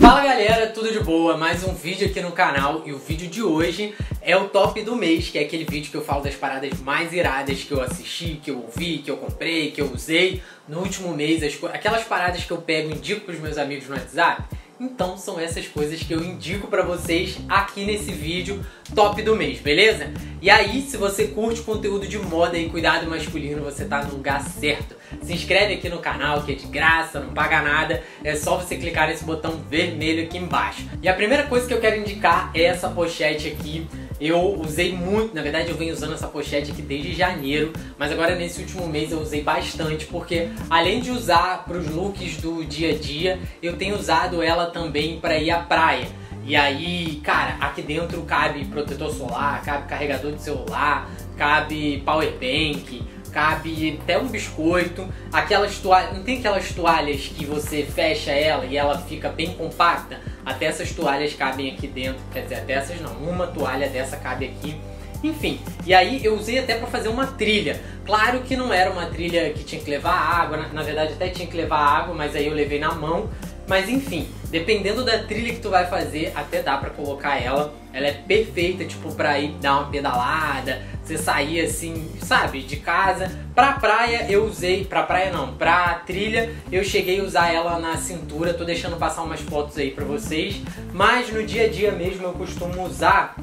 Fala galera, tudo de boa? Mais um vídeo aqui no canal e o vídeo de hoje é o top do mês, que é aquele vídeo que eu falo das paradas mais iradas que eu assisti, que eu ouvi, que eu comprei, que eu usei no último mês, aquelas paradas que eu pego e indico pros meus amigos no WhatsApp. Então são essas coisas que eu indico pra vocês aqui nesse vídeo top do mês, beleza? E aí, se você curte conteúdo de moda e cuidado masculino, você tá no lugar certo. Se inscreve aqui no canal, que é de graça, não paga nada. É só você clicar nesse botão vermelho aqui embaixo. E a primeira coisa que eu quero indicar é essa pochete aqui eu usei muito, na verdade eu venho usando essa pochete aqui desde janeiro, mas agora nesse último mês eu usei bastante porque além de usar para os looks do dia a dia, eu tenho usado ela também para ir à praia. E aí, cara, aqui dentro cabe protetor solar, cabe carregador de celular, cabe power bank, cabe até um biscoito, aquelas toalhas, não tem aquelas toalhas que você fecha ela e ela fica bem compacta? Até essas toalhas cabem aqui dentro, quer dizer, até essas não, uma toalha dessa cabe aqui. Enfim, e aí eu usei até para fazer uma trilha. Claro que não era uma trilha que tinha que levar água, na, na verdade até tinha que levar água, mas aí eu levei na mão mas enfim, dependendo da trilha que tu vai fazer, até dá pra colocar ela. Ela é perfeita, tipo, pra ir dar uma pedalada, você sair assim, sabe, de casa. Pra praia eu usei, pra praia não, pra trilha eu cheguei a usar ela na cintura, tô deixando passar umas fotos aí pra vocês. Mas no dia a dia mesmo eu costumo usar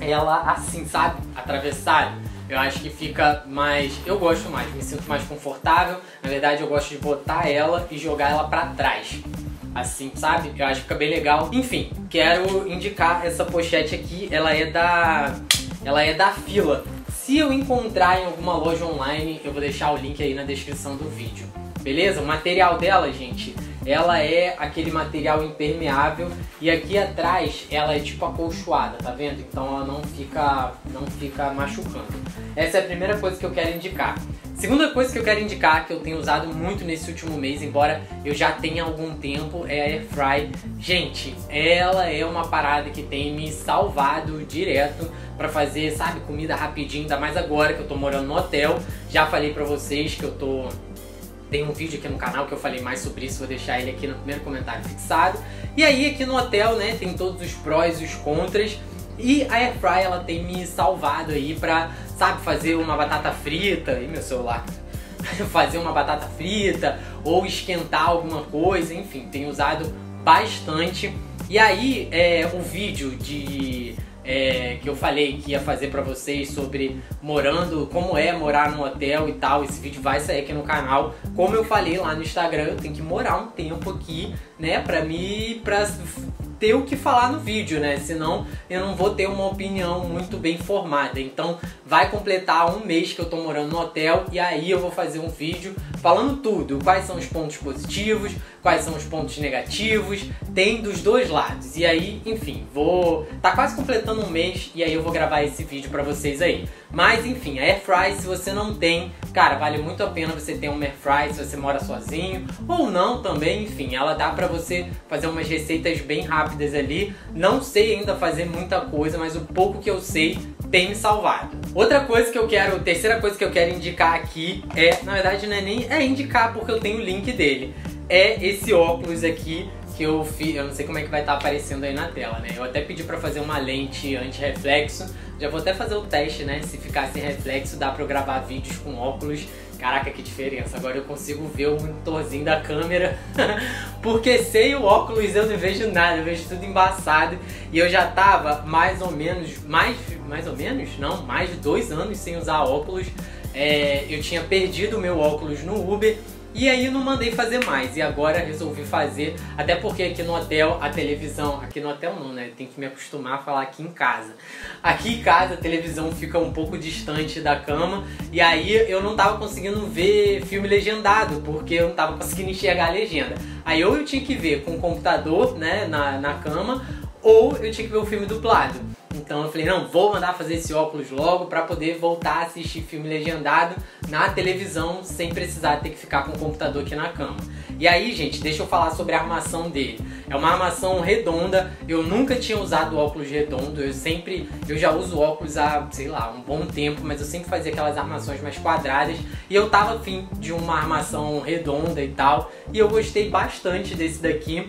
ela assim, sabe, atravessada. Eu acho que fica mais. Eu gosto mais, me sinto mais confortável. Na verdade, eu gosto de botar ela e jogar ela para trás assim, sabe? Eu acho que fica bem legal. Enfim, quero indicar essa pochete aqui, ela é da ela é da Fila. Se eu encontrar em alguma loja online, eu vou deixar o link aí na descrição do vídeo. Beleza? O material dela, gente, ela é aquele material impermeável e aqui atrás ela é tipo acolchoada, tá vendo? Então ela não fica, não fica machucando. Essa é a primeira coisa que eu quero indicar. Segunda coisa que eu quero indicar, que eu tenho usado muito nesse último mês, embora eu já tenha algum tempo, é a Air Fry. Gente, ela é uma parada que tem me salvado direto para fazer, sabe, comida rapidinho, ainda mais agora que eu tô morando no hotel. Já falei pra vocês que eu tô tem um vídeo aqui no canal que eu falei mais sobre isso, vou deixar ele aqui no primeiro comentário fixado. E aí aqui no hotel, né, tem todos os prós e os contras. E a Airfry ela tem me salvado aí pra, sabe, fazer uma batata frita. e meu celular. fazer uma batata frita ou esquentar alguma coisa, enfim, tenho usado bastante. E aí, é, um vídeo de é, que eu falei que ia fazer para vocês sobre morando, como é morar num hotel e tal. Esse vídeo vai sair aqui no canal. Como eu falei lá no Instagram, eu tenho que morar um tempo aqui, né, pra me. Pra ter o que falar no vídeo, né? Senão eu não vou ter uma opinião muito bem formada. Então vai completar um mês que eu tô morando no hotel e aí eu vou fazer um vídeo falando tudo. Quais são os pontos positivos, quais são os pontos negativos, tem dos dois lados. E aí, enfim, vou. Tá quase completando um mês e aí eu vou gravar esse vídeo pra vocês aí. Mas enfim, a Airfry, se você não tem, cara, vale muito a pena você ter uma Airfry se você mora sozinho ou não também, enfim, ela dá pra você fazer umas receitas bem rápidas ali. Não sei ainda fazer muita coisa, mas o pouco que eu sei tem me salvado. Outra coisa que eu quero, terceira coisa que eu quero indicar aqui é, na verdade não é nem é indicar porque eu tenho o link dele. É esse óculos aqui que eu fiz, eu não sei como é que vai estar tá aparecendo aí na tela, né? Eu até pedi para fazer uma lente anti-reflexo, já vou até fazer o teste, né? Se ficar sem reflexo, dá para eu gravar vídeos com óculos. Caraca, que diferença! Agora eu consigo ver o monitorzinho da câmera, porque sem o óculos eu não vejo nada, eu vejo tudo embaçado. E eu já tava mais ou menos, mais, mais ou menos, não, mais de dois anos sem usar óculos. É, eu tinha perdido o meu óculos no Uber e aí não mandei fazer mais. E agora resolvi fazer, até porque aqui no hotel a televisão, aqui no hotel não, né? Tem que me acostumar a falar aqui em casa. Aqui em casa a televisão fica um pouco distante da cama e aí eu não tava conseguindo ver filme legendado, porque eu não tava conseguindo enxergar a legenda. Aí ou eu tinha que ver com o computador, né, na, na cama, ou eu tinha que ver o filme dublado. Então eu falei, não, vou mandar fazer esse óculos logo para poder voltar a assistir filme legendado na televisão sem precisar ter que ficar com o computador aqui na cama. E aí, gente, deixa eu falar sobre a armação dele. É uma armação redonda. Eu nunca tinha usado óculos redondo. Eu sempre, eu já uso óculos há, sei lá, um bom tempo, mas eu sempre fazia aquelas armações mais quadradas e eu tava afim de uma armação redonda e tal. E eu gostei bastante desse daqui.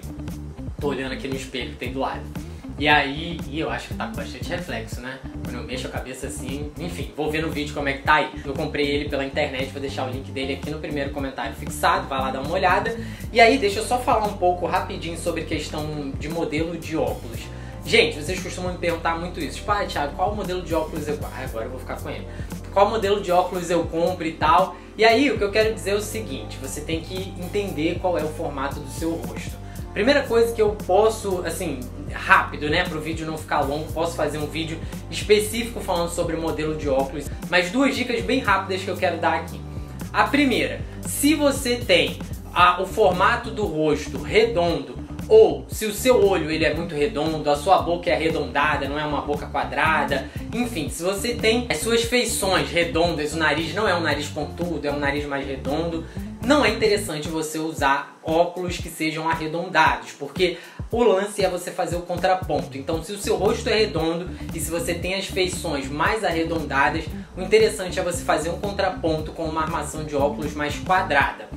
tô olhando aqui no espelho que tem do lado. E aí, e eu acho que tá com bastante reflexo, né? Quando eu mexo a cabeça assim, enfim, vou ver no vídeo como é que tá aí. Eu comprei ele pela internet, vou deixar o link dele aqui no primeiro comentário fixado, vai lá dar uma olhada. E aí, deixa eu só falar um pouco rapidinho sobre questão de modelo de óculos. Gente, vocês costumam me perguntar muito isso. Tipo, ah, Thiago, qual modelo de óculos eu... Ah, agora eu vou ficar com ele. Qual modelo de óculos eu compro e tal. E aí, o que eu quero dizer é o seguinte. Você tem que entender qual é o formato do seu rosto. Primeira coisa que eu posso, assim, rápido, né, para o vídeo não ficar longo, posso fazer um vídeo específico falando sobre o modelo de óculos, mas duas dicas bem rápidas que eu quero dar aqui. A primeira, se você tem a, o formato do rosto redondo ou se o seu olho ele é muito redondo, a sua boca é arredondada, não é uma boca quadrada, enfim, se você tem as suas feições redondas, o nariz não é um nariz pontudo, é um nariz mais redondo, não é interessante você usar óculos que sejam arredondados, porque o lance é você fazer o contraponto. Então, se o seu rosto é redondo e se você tem as feições mais arredondadas, o interessante é você fazer um contraponto com uma armação de óculos mais quadrada.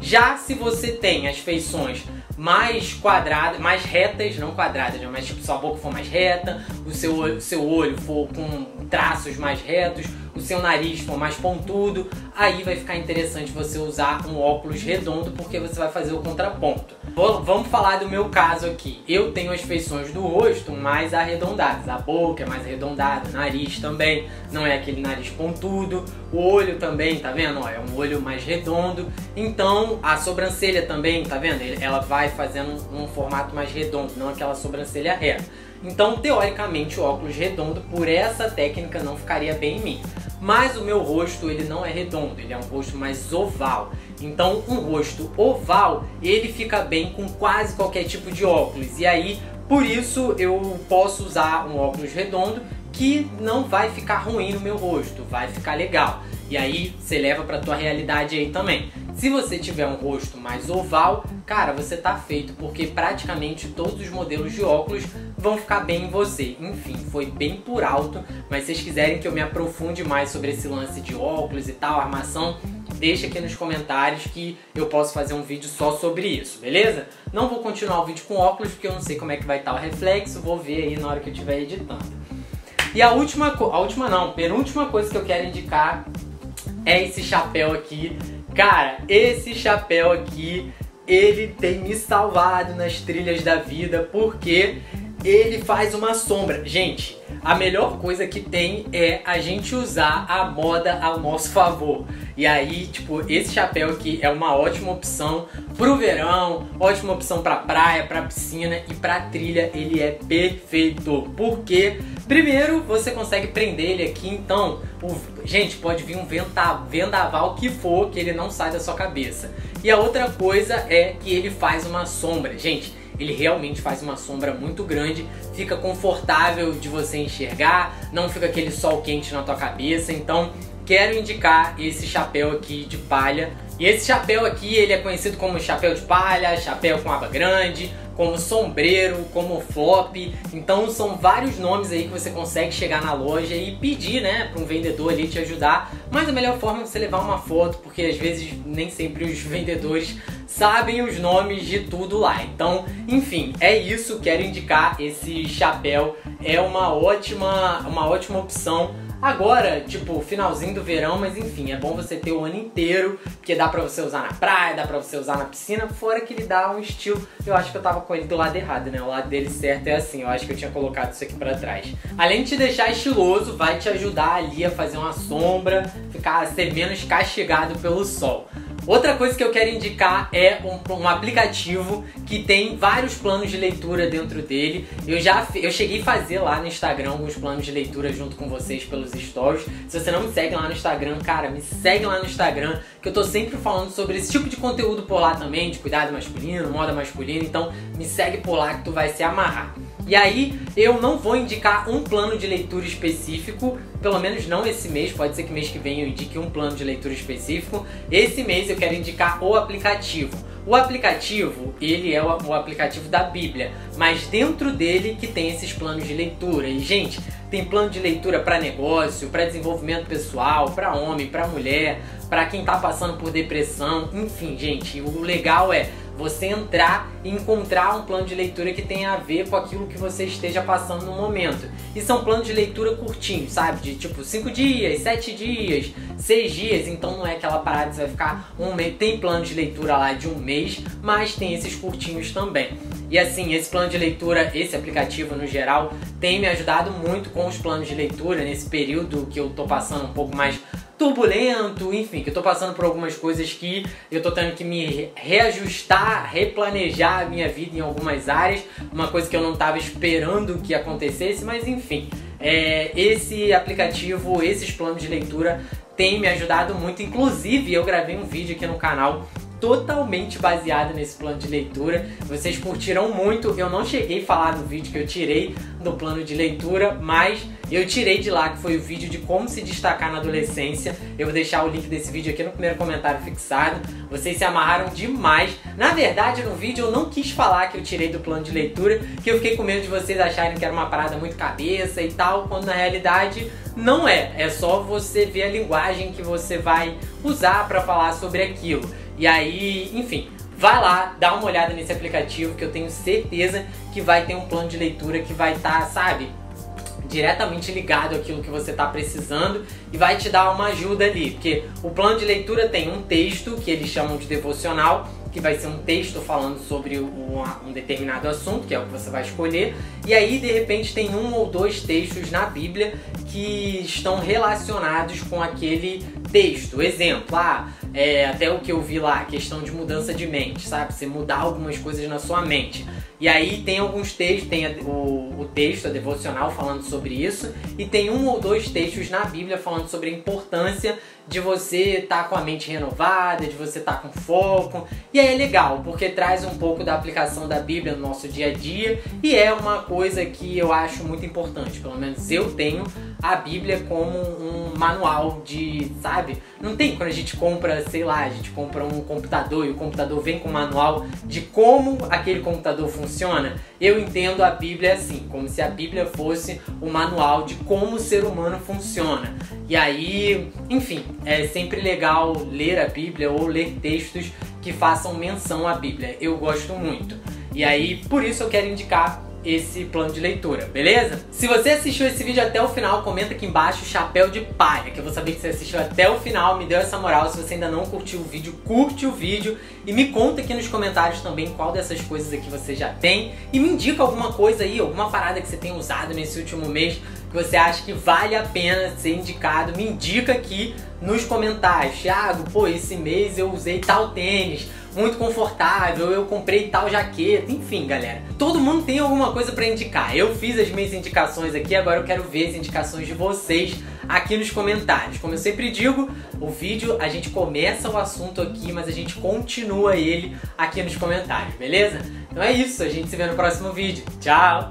Já se você tem as feições mais quadradas, mais retas, não quadradas, né? mas tipo, sua boca for mais reta, o seu, seu olho for com traços mais retos, o seu nariz for mais pontudo, aí vai ficar interessante você usar um óculos redondo porque você vai fazer o contraponto. Vamos falar do meu caso aqui. Eu tenho as feições do rosto mais arredondadas. A boca é mais arredondada, o nariz também não é aquele nariz pontudo, o olho também, tá vendo? Ó, é um olho mais redondo. Então a sobrancelha também, tá vendo? Ela vai fazendo um formato mais redondo, não aquela sobrancelha reta. Então, teoricamente, o óculos redondo, por essa técnica, não ficaria bem em mim. Mas o meu rosto, ele não é redondo, ele é um rosto mais oval. Então, um rosto oval, ele fica bem com quase qualquer tipo de óculos. E aí, por isso, eu posso usar um óculos redondo que não vai ficar ruim no meu rosto, vai ficar legal. E aí, você leva pra tua realidade aí também. Se você tiver um rosto mais oval, cara, você tá feito, porque praticamente todos os modelos de óculos vão ficar bem em você. Enfim, foi bem por alto, mas se vocês quiserem que eu me aprofunde mais sobre esse lance de óculos e tal, armação, deixa aqui nos comentários que eu posso fazer um vídeo só sobre isso, beleza? Não vou continuar o vídeo com óculos porque eu não sei como é que vai estar o reflexo, vou ver aí na hora que eu estiver editando. E a última, a última não, penúltima coisa que eu quero indicar é esse chapéu aqui Cara, esse chapéu aqui, ele tem me salvado nas trilhas da vida porque ele faz uma sombra. Gente, a melhor coisa que tem é a gente usar a moda ao nosso favor. E aí, tipo, esse chapéu aqui é uma ótima opção pro verão, ótima opção pra praia, pra piscina e pra trilha, ele é perfeito. Porque, primeiro, você consegue prender ele aqui, então, o, gente, pode vir um vendaval que for, que ele não sai da sua cabeça. E a outra coisa é que ele faz uma sombra. Gente, ele realmente faz uma sombra muito grande, fica confortável de você enxergar, não fica aquele sol quente na tua cabeça, então quero indicar esse chapéu aqui de palha. E esse chapéu aqui, ele é conhecido como chapéu de palha, chapéu com aba grande, como sombreiro, como flop. Então são vários nomes aí que você consegue chegar na loja e pedir, né, para um vendedor ali te ajudar. Mas a melhor forma é você levar uma foto, porque às vezes nem sempre os vendedores sabem os nomes de tudo lá. Então, enfim, é isso. Quero indicar esse chapéu. É uma ótima, uma ótima opção Agora, tipo, finalzinho do verão, mas enfim, é bom você ter o ano inteiro, porque dá pra você usar na praia, dá pra você usar na piscina, fora que ele dá um estilo. Eu acho que eu tava com ele do lado errado, né? O lado dele certo é assim, eu acho que eu tinha colocado isso aqui pra trás. Além de te deixar estiloso, vai te ajudar ali a fazer uma sombra, ficar ser menos castigado pelo sol. Outra coisa que eu quero indicar é um, um, aplicativo que tem vários planos de leitura dentro dele. Eu já eu cheguei a fazer lá no Instagram alguns planos de leitura junto com vocês pelos stories. Se você não me segue lá no Instagram, cara, me segue lá no Instagram, que eu tô sempre falando sobre esse tipo de conteúdo por lá também, de cuidado masculino, moda masculina. Então me segue por lá que tu vai se amarrar. E aí, eu não vou indicar um plano de leitura específico, pelo menos não esse mês, pode ser que mês que vem eu indique um plano de leitura específico. Esse mês eu quero indicar o aplicativo. O aplicativo, ele é o, aplicativo da Bíblia, mas dentro dele que tem esses planos de leitura. E gente, tem plano de leitura para negócio, para desenvolvimento pessoal, para homem, para mulher, para quem tá passando por depressão, enfim, gente, o legal é você entrar e encontrar um plano de leitura que tenha a ver com aquilo que você esteja passando no momento. E são planos de leitura curtinhos, sabe? De tipo 5 dias, 7 dias, 6 dias. Então não é aquela parada que você vai ficar um mês. Tem plano de leitura lá de um mês, mas tem esses curtinhos também. E assim, esse plano de leitura, esse aplicativo no geral, tem me ajudado muito com os planos de leitura nesse período que eu tô passando um pouco mais turbulento, enfim, que eu tô passando por algumas coisas que eu tô tendo que me reajustar, replanejar a minha vida em algumas áreas, uma coisa que eu não tava esperando que acontecesse, mas enfim, é, esse aplicativo, esses planos de leitura têm me ajudado muito, inclusive eu gravei um vídeo aqui no canal totalmente baseado nesse plano de leitura. Vocês curtiram muito. Eu não cheguei a falar no vídeo que eu tirei do plano de leitura, mas eu tirei de lá que foi o vídeo de como se destacar na adolescência. Eu vou deixar o link desse vídeo aqui no primeiro comentário fixado. Vocês se amarraram demais. Na verdade, no vídeo eu não quis falar que eu tirei do plano de leitura, que eu fiquei com medo de vocês acharem que era uma parada muito cabeça e tal, quando na realidade não é. É só você ver a linguagem que você vai usar para falar sobre aquilo. E aí, enfim, vai lá, dá uma olhada nesse aplicativo que eu tenho certeza que vai ter um plano de leitura que vai estar, tá, sabe, diretamente ligado àquilo que você está precisando e vai te dar uma ajuda ali, porque o plano de leitura tem um texto que eles chamam de devocional, que vai ser um texto falando sobre um, determinado assunto, que é o que você vai escolher, e aí de repente tem um ou dois textos na Bíblia que estão relacionados com aquele texto. Exemplo, ah, é, até o que eu vi lá, questão de mudança de mente, sabe? Você mudar algumas coisas na sua mente. E aí tem alguns textos, tem o, o texto, a devocional falando sobre isso, e tem um ou dois textos na Bíblia falando sobre a importância de você estar tá com a mente renovada, de você estar tá com foco. E aí é legal, porque traz um pouco da aplicação da Bíblia no nosso dia a dia e é uma coisa que eu acho muito importante. Pelo menos eu tenho a Bíblia como um manual de, sabe? Não tem quando a gente compra, sei lá, a gente compra um computador e o computador vem com um manual de como aquele computador funciona. Eu entendo a Bíblia assim, como se a Bíblia fosse o um manual de como o ser humano funciona. E aí, enfim, é sempre legal ler a Bíblia ou ler textos que façam menção à Bíblia. Eu gosto muito. E aí, por isso eu quero indicar esse plano de leitura, beleza? Se você assistiu esse vídeo até o final, comenta aqui embaixo chapéu de palha, que eu vou saber que você assistiu até o final, me deu essa moral. Se você ainda não curtiu o vídeo, curte o vídeo e me conta aqui nos comentários também qual dessas coisas aqui você já tem e me indica alguma coisa aí, alguma parada que você tenha usado nesse último mês que você acha que vale a pena ser indicado, me indica aqui nos comentários. Thiago, pô, esse mês eu usei tal tênis, muito confortável, eu comprei tal jaqueta, enfim, galera. Todo mundo tem alguma coisa para indicar. Eu fiz as minhas indicações aqui, agora eu quero ver as indicações de vocês aqui nos comentários. Como eu sempre digo, o vídeo a gente começa o assunto aqui, mas a gente continua ele aqui nos comentários, beleza? Então é isso, a gente se vê no próximo vídeo. Tchau!